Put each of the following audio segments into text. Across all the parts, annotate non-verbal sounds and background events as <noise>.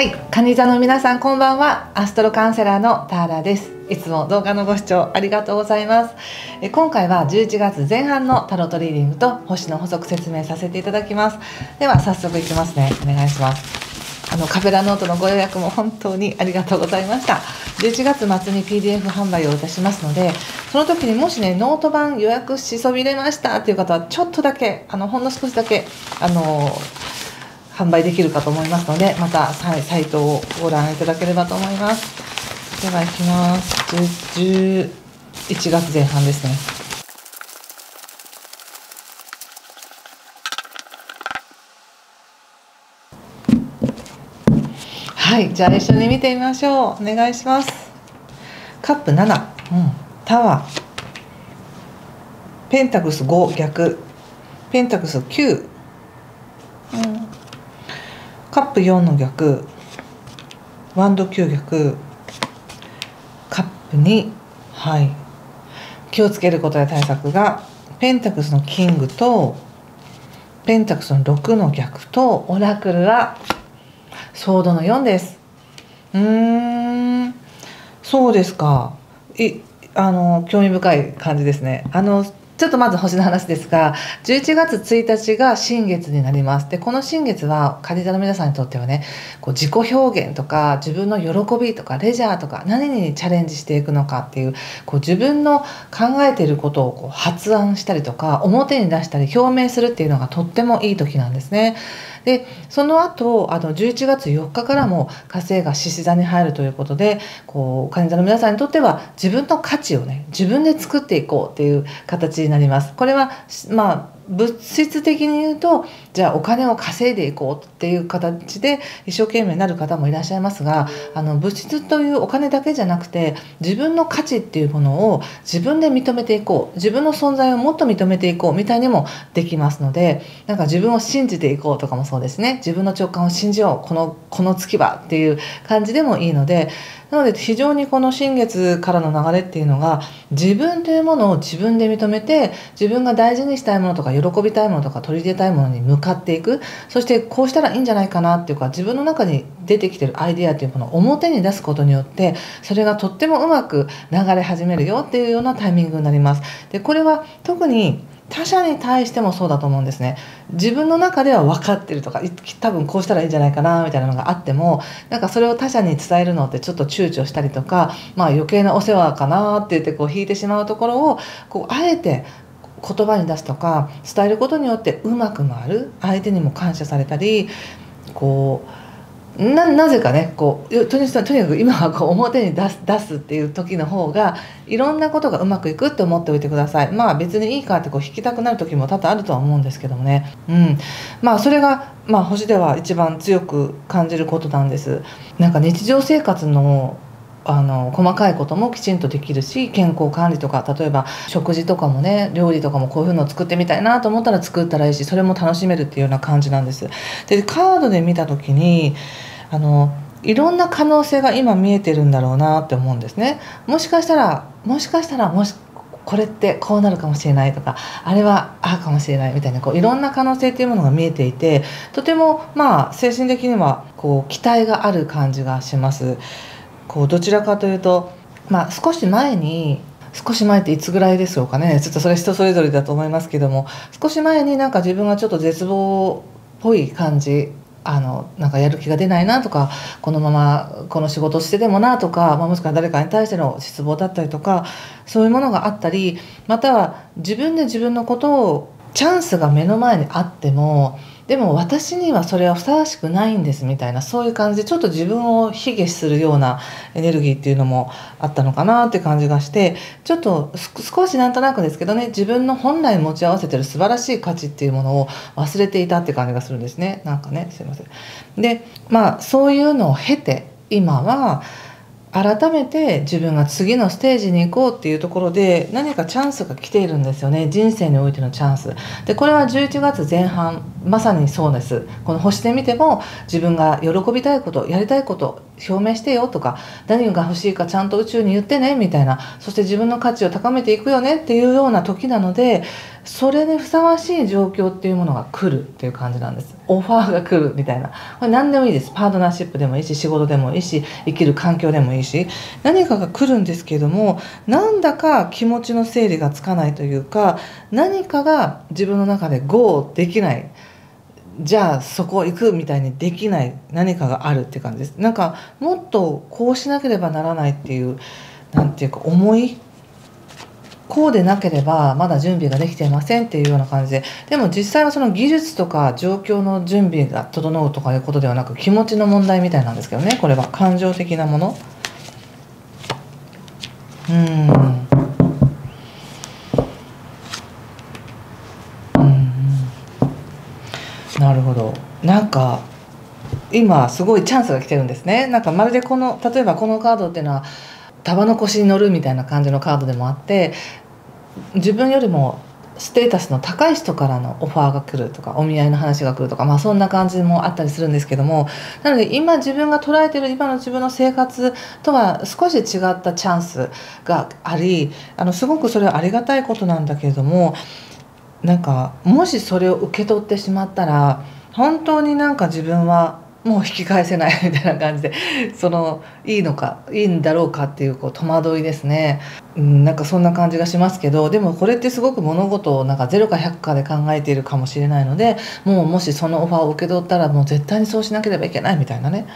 はい、カニ座の皆さんこんばんは。アストロカウンセラーのターラです。いつも動画のご視聴ありがとうございます。え今回は11月前半のタロットリーディングと星の補足説明させていただきます。では早速いきますね。お願いします。あのカペラノートのご予約も本当にありがとうございました。11月末に PDF 販売をいたしますので、その時にもしねノート版予約しそびれましたっていう方はちょっとだけあのほんの少しだけあの販売できるかと思いますのでまたサイサイトをご覧いただければと思います。では行きます。10 11月前半ですね。はいじゃあ一緒に見てみましょう。お願いします。カップ7、うん、タワー。ペンタクス5逆。ペンタクス9、うん、カップ4の逆ワンド9逆カップ2はい。気をつけることや対策がペンタクスのキングとペンタクスの6の逆とオラクルはソードの4です。うーん。そうですか。いあの興味深い感じですね。あのちょっとまず星の話ですが11月1日が新月になりますでこの新月はカニ座の皆さんにとってはねこう自己表現とか自分の喜びとかレジャーとか何にチャレンジしていくのかっていうこう自分の考えていることをこう発案したりとか表に出したり表明するっていうのがとってもいい時なんですね。でその後あの11月4日からも火星が獅子座に入るということでこうお金座の皆さんにとっては自分の価値をね自分で作っていこうっていう形になります。これはまあ物質的に言うとじゃあお金を稼いでいこうっていう形で一生懸命なる方もいらっしゃいますがあの物質というお金だけじゃなくて自分の価値っていうものを自分で認めていこう自分の存在をもっと認めていこうみたいにもできますのでなんか自分を信じていこうとかもそうですね。自分の直感を信じようこのこの月はっていう感じでもいいのでなので非常にこの新月からの流れっていうのが自分というものを自分で認めて自分が大事にしたいものとか喜びたいものとか取り入れたいものに向かっていく。そしてこうしたらいいんじゃないかなっていうか自分の中に出てきてるアイデアというものを表に出すことによってそれがとってもうまく流れ始めるよっていうようなタイミングになります。でこれは特に他者に対してもそうだと思うんですね自分の中では分かってるとか多分こうしたらいいんじゃないかなみたいなのがあってもなんかそれを他者に伝えるのってちょっと躊躇したりとかまあ余計なお世話かなって言ってこう引いてしまうところをこうあえて言葉に出すとか伝えることによってうまく回る相手にも感謝されたりこうななぜかねこうとにかく今はこう表に出す出すっていう時の方がいろんなことがうまくいくって思っておいてください。まあ別にいいかってこう引きたくなる時も多々あるとは思うんですけどもね。うん。まあそれがまあ星では一番強く感じることなんです。なんか日常生活のあの細かいこともきちんとできるし健康管理とか例えば食事とかもね料理とかもこういうのを作ってみたいなと思ったら作ったらいいしそれも楽しめるっていうような感じなんです。でカードで見た時にあのいろんな可能性が今見えてるんだろうなって思うんですね。もしかしたらもしかしたらもしこれってこうなるかもしれないとかあれはああかもしれないみたいなこういろんな可能性っていうものが見えていてとてもまあ精神的にはこう期待がある感じがします。こうどちらかというと、まあ、少し前に少し前っていつぐらいでしょうかねちょっとそれ人それぞれだと思いますけども少し前になんか自分がちょっと絶望っぽい感じあのなんかやる気が出ないなとかこのままこの仕事してでもなとか、まあ、もしくは誰かに対しての失望だったりとかそういうものがあったりまたは自分で自分のことをチャンスが目の前にあってもでも私にはそれはふさわしくないんですみたいなそういう感じでちょっと自分を卑下するようなエネルギーっていうのもあったのかなって感じがしてちょっと少しなんとなくですけどね自分の本来持ち合わせてる素晴らしい価値っていうものを忘れていたって感じがするんですねなんかねすいません。でまあそういうのを経て今は改めて自分が次のステージに行こうっていうところで何かチャンスが来ているんですよね。人生においてのチャンス。でこれは11月前半まさにそうです。この星で見ても自分が喜びたいことやりたいこと表明してよとか何が欲しいかちゃんと宇宙に言ってねみたいな。そして自分の価値を高めていくよねっていうような時なのでそれにふさわしい状況っていうものが来るっていう感じなんです。オファーが来るみたいな。これ何でもいいです。パートナーシップでもいいし仕事でもいいし生きる環境でもいいし。何かが来るんですけどもなんだか気持ちの整理がつかないというか何かが自分の中で GO できない。じゃあそこ行くみたいにできない何かがあるって感じです。なんかもっとこうしなければならないっていう何て言うか思いこうでなければまだ準備ができていませんっていうような感じ。ででも実際はその技術とか状況の準備が整うとかいうことではなく気持ちの問題みたいなんですけどねこれは。感情的なもの。うん。なるほど。なんか今すごいチャンスが来てるんですね。なんかまるでこの例えばこのカードっていうのは束の腰に乗るみたいな感じのカードでもあって自分よりもステータスの高い人からのオファーが来るとかお見合いの話が来るとか、まあ、そんな感じもあったりするんですけどもなので今自分が捉えてる今の自分の生活とは少し違ったチャンスがありあのすごくそれはありがたいことなんだけれどもなんかもしそれを受け取ってしまったら本当になんか自分はもう引き返せないみたいな感じで <laughs> そのいいのかいいんだろうかっていうこう戸惑いですね、うん、なんかそんな感じがしますけどでもこれってすごく物事をなんか0か100かで考えているかもしれないのでもうもしそのオファーを受け取ったらもう絶対にそうしなければいけないみたいなね。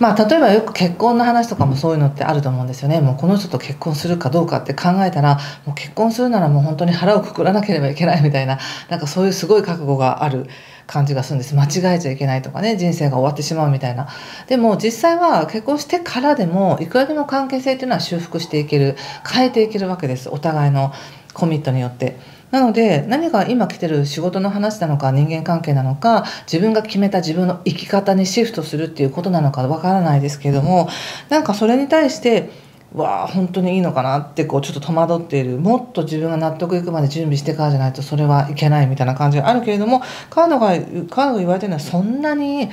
まあ例えばよく結婚の話とかもそういうのってあると思うんですよね。もうこの人と結婚するかどうかって考えたらもう結婚するならもう本当に腹をくくらなければいけないみたいななんかそういうすごい覚悟がある感じがするんです。間違えちゃいけないとかね人生が終わってしまうみたいな。でも実際は結婚してからでもいくらでも関係性っていうのは修復していける変えていけるわけです。お互いのコミットによって。なので何が今来てる仕事の話なのか人間関係なのか自分が決めた自分の生き方にシフトするっていうことなのかわからないですけれどもなんかそれに対してわあ本当にいいのかなってこうちょっと戸惑っているもっと自分が納得いくまで準備してからじゃないとそれはいけないみたいな感じがあるけれどもカードがカードが言われてるのはそんなに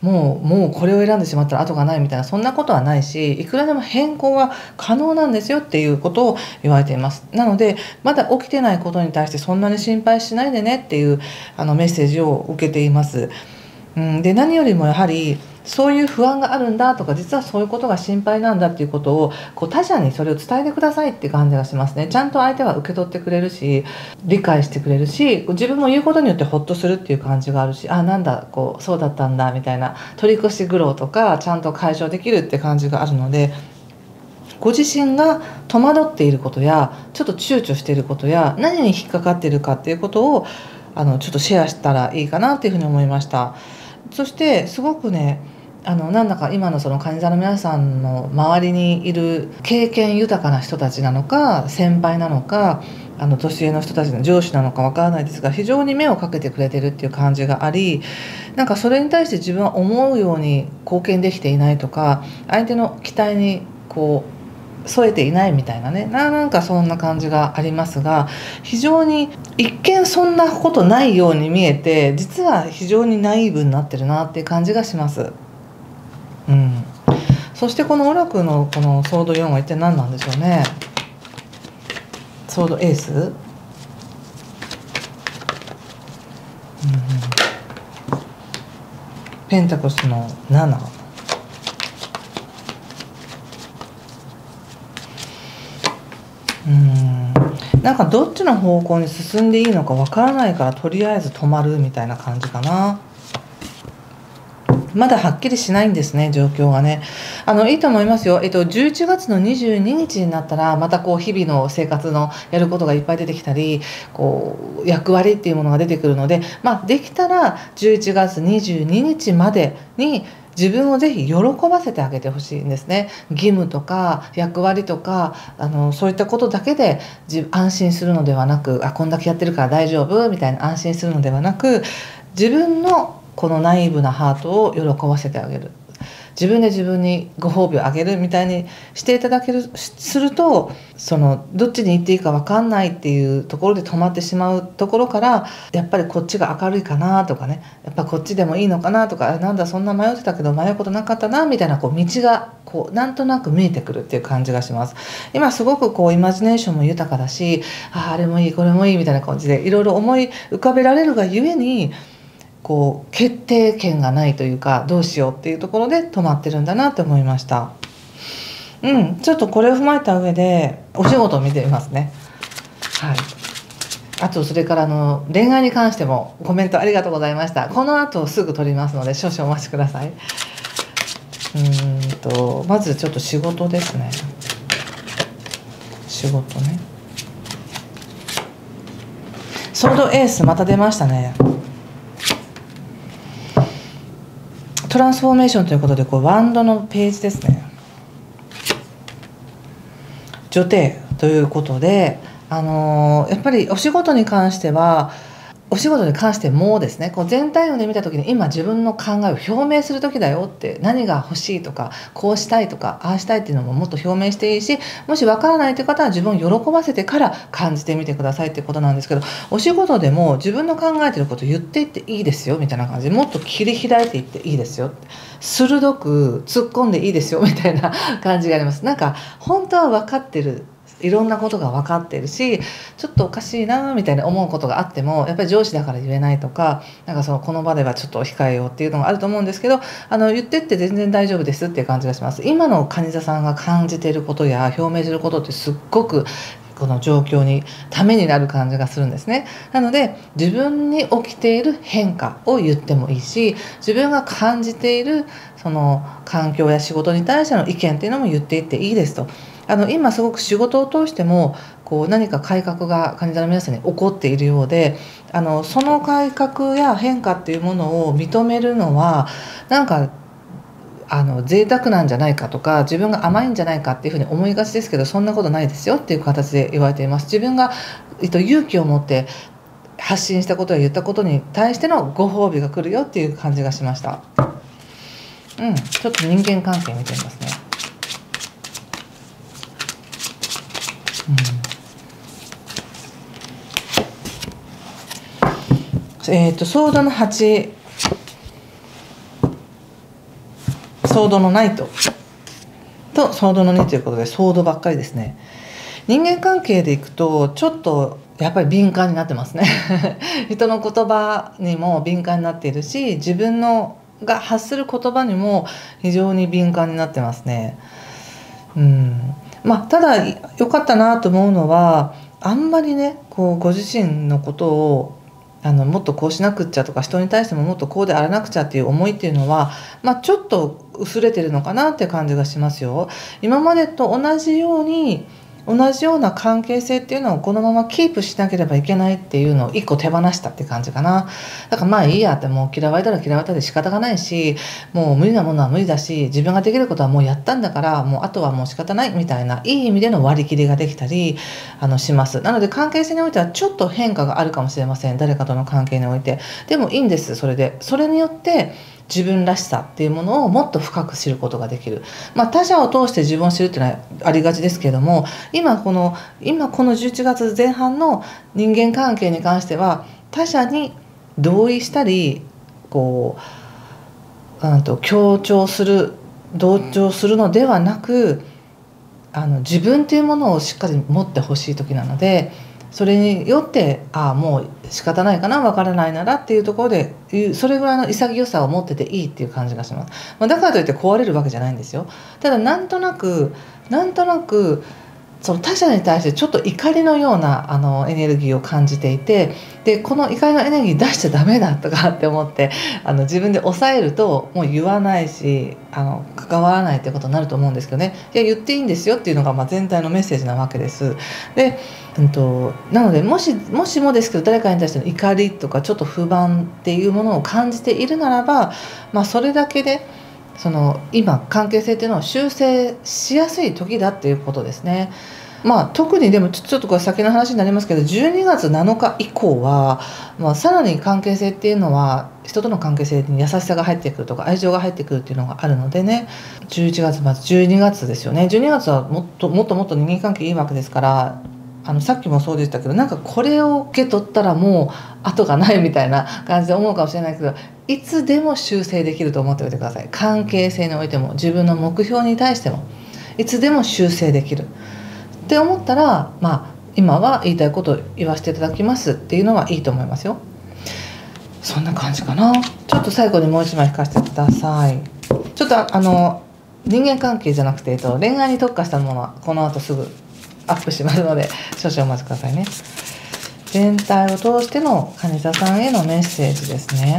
もうもうこれを選んでしまったら後がないみたいなそんなことはないしいくらでも変更は可能なんですよっていうことを言われていますなのでまだ起きてないことに対してそんなに心配しないでねっていうあのメッセージを受けています。うん、で何よりもやはりそういう不安があるんだとか実はそういうことが心配なんだっていうことをこう他者にそれを伝えてくださいって感じがしますねちゃんと相手は受け取ってくれるし理解してくれるし自分も言うことによってホッとするっていう感じがあるしあなんだこうそうだったんだみたいな取り越し苦労とかちゃんと解消できるって感じがあるのでご自身が戸惑っていることやちょっと躊躇していることや何に引っかかっているかっていうことをあのちょっとシェアしたらいいかなっていうふうに思いました。そしてすごくねあのなんだか今のその患者の皆さんの周りにいる経験豊かな人たちなのか先輩なのかあの年上の人たちの上司なのかわからないですが非常に目をかけてくれてるっていう感じがありなんかそれに対して自分は思うように貢献できていないとか相手の期待にこう添えていないみたいなねなんかそんな感じがありますが非常に一見そんなことないように見えて実は非常にナイーブになってるなっていう感じがします。うん、そしてこのオラクのこのソード4は一体何なんでしょうね？ソードエース、うん、ペンタコスの7うん。なんかどっちの方向に進んでいいのかわからないからとりあえず止まるみたいな感じかな。まだはっきりしないんですね状況がね。あのいいと思いますよ、えっと、11月の22日になったらまたこう日々の生活のやることがいっぱい出てきたりこう役割っていうものが出てくるので、まあ、できたら11月22日までに自分をぜひ喜ばせてあげてほしいんですね。義務とか役割とかあのそういったことだけで安心するのではなくあこんだけやってるから大丈夫みたいな安心するのではなく自分のこのナイーブなハートを喜ばせてあげる自分で自分にご褒美をあげるみたいにしていただけるするとそのどっちに行っていいか分かんないっていうところで止まってしまうところからやっぱりこっちが明るいかなとかねやっぱこっちでもいいのかなとかなんだそんな迷ってたけど迷うことなかったなみたいなこう道がこうなんとなく見えてくるっていう感じがします。今すごくこうイマジネーションも豊かだしああれもいいこれもいいみたいな感じでいろいろ思い浮かべられるがゆえにこう決定権がないというかどうしようっていうところで止まってるんだなって思いました。うんちょっとこれを踏まえた上でお仕事を見てみますね。はい。あとそれからの恋愛に関してもコメントありがとうございました。この後すぐ撮りますので少々お待ちください。うんとまずちょっと仕事ですね。仕事ね。ソードエースまた出ましたね。トランスフォーメーションということでこうワンドのページですね。女帝ということであのー、やっぱりお仕事に関してはお仕事に関してもですねこう全体をね見た時に今自分の考えを表明する時だよって何が欲しいとかこうしたいとかああしたいっていうのももっと表明していいしもし分からないという方は自分を喜ばせてから感じてみてくださいってことなんですけどお仕事でも自分の考えてること言っていっていいですよみたいな感じでもっと切り開いていっていいですよ。鋭く突っ込んでいいですよみたいな感じがあります。なんか本当は分かってるいろんなことが分かってるしちょっとおかしいなみたいに思うことがあってもやっぱり上司だから言えないとかなんかそのこの場ではちょっと控えようっていうのがあると思うんですけどあの言ってって全然大丈夫ですっていう感じがします。今の蟹座さんが感じてることや表明することってすっごくこの状況にためになる感じがするんですねなので自分に起きている変化を言ってもいいし自分が感じているその環境や仕事に対しての意見っていうのも言っていっていいですとあの今すごく仕事を通してもこう何か改革が患者の皆さんに起こっているようであのその改革や変化っていうものを認めるのはなんかあの贅沢なんじゃないかとか自分が甘いんじゃないかっていうふうに思いがちですけどそんなことないですよっていう形で言われています。自分が、えっと、勇気を持って発信したことや言ったことに対してのご褒美が来るよっていう感じがしました。うん、ちょっと人間関係見てみますね。えっ、ー、とソードの8ソードのナイト。とソードの2ということでソードばっかりですね。人間関係でいくとちょっとやっぱり敏感になってますね。<laughs> 人の言葉にも敏感になっているし自分のが発する言葉にも非常に敏感になってますね。うん。まあただ良かったなと思うのはあんまりねこうご自身のことをあのもっとこうしなくっちゃとか人に対してももっとこうであらなくちゃっていう思いっていうのは、まあ、ちょっと薄れてるのかなって感じがしますよ。今までと同じように同じような関係性っていうのをこのままキープしなければいけないっていうのを一個手放したって感じかな。だからまあいいやってもう嫌われたら嫌われたで仕方がないしもう無理なものは無理だし自分ができることはもうやったんだからもうあとはもう仕方ないみたいないい意味での割り切りができたりあのします。なので関係性においてはちょっと変化があるかもしれません。誰かとの関係において。でもいいんですそれで。それによって自分らしさっていうものをもっと深く知ることができる、まあ、他者を通して自分を知るっていうのはありがちですけれども今この今この11月前半の人間関係に関しては他者に同意したりこううんと強調する同調するのではなくあの自分というものをしっかり持ってほしい時なので。それによってああもう仕方ないかな分からないならっていうところでそれぐらいの潔さを持ってていいっていう感じがします、まあ、だからといって壊れるわけじゃないんですよ。ただなんとなくなんとなくその他者に対してちょっと怒りのようなあのエネルギーを感じていてでこの怒りのエネルギー出しちゃダメだとかって思ってあの自分で抑えるともう言わないしあの関わらないってことになると思うんですけどねいや言っていいんですよっていうのがまあ全体のメッセージなわけです。で、うんと、なのでもしもしもですけど誰かに対しての怒りとかちょっと不満っていうものを感じているならば、まあ、それだけでその今関係性っていうのを修正しやすい時だっていうことですね。まあ特にでもちょっとこれ先の話になりますけど12月7日以降は、まあ、さらに関係性っていうのは人との関係性に優しさが入ってくるとか愛情が入ってくるっていうのがあるのでね11月末12月ですよね12月はもっともっともっと人間関係いいわけですからあのさっきもそうでしたけどなんかこれを受け取ったらもう後がないみたいな感じで思うかもしれないけどいつでも修正できると思っておいてください。関係性においても自分の目標に対してもいつでも修正できる。って思ったらまあ今は言いたいことを言わせていただきますっていうのはいいと思いますよ。そんな感じかな。ちょっと最後にもう一枚引かせてください。ちょっとあの人間関係じゃなくて、えっと、恋愛に特化したものはこの後すぐアップしますので少々お待ちくださいね。全体を通しての蟹座さんへのメッセージですね。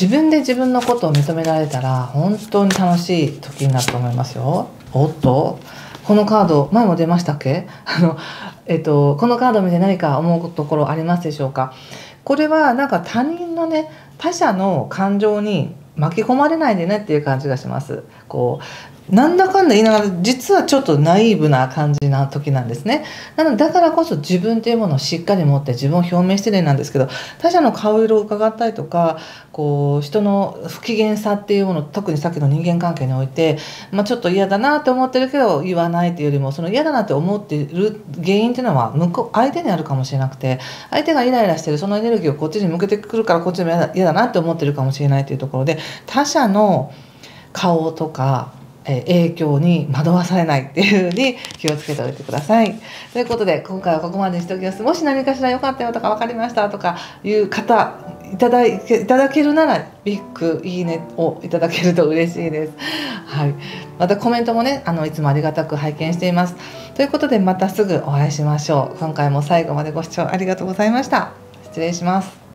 自分で自分のことを認められたら本当に楽しい時になると思いますよ。おっとこのカード前も出ましたっけ？<laughs> あの、えっと、このカード見て何か思うところありますでしょうか？これはなんか他人のね他者の感情に巻き込まれないでねっていう感じがします。こうなんだかんだ言いながら実はちょっとナイーブな感じな時なんですね。なのでだからこそ自分っていうものをしっかり持って自分を表明してるなんですけど他者の顔色を伺ったりとかこう人の不機嫌さっていうもの特にさっきの人間関係において、まあ、ちょっと嫌だなって思ってるけど言わないっていうよりもその嫌だなって思ってる原因っていうのは向こう相手にあるかもしれなくて相手がイライラしてるそのエネルギーをこっちに向けてくるからこっちも嫌だ嫌だなって思ってるかもしれないっていうところで他者の顔とかえ影響に惑わされないっていうふうに気をつけておいてください。ということで今回はここまでにしておきます。もし何かしら良かったよとか分かりましたとかいう方いただいただけるならビッグいいねをいただけると嬉しいです。はい。またコメントもねあのいつもありがたく拝見しています。ということでまたすぐお会いしましょう。今回も最後までご視聴ありがとうございました。失礼します。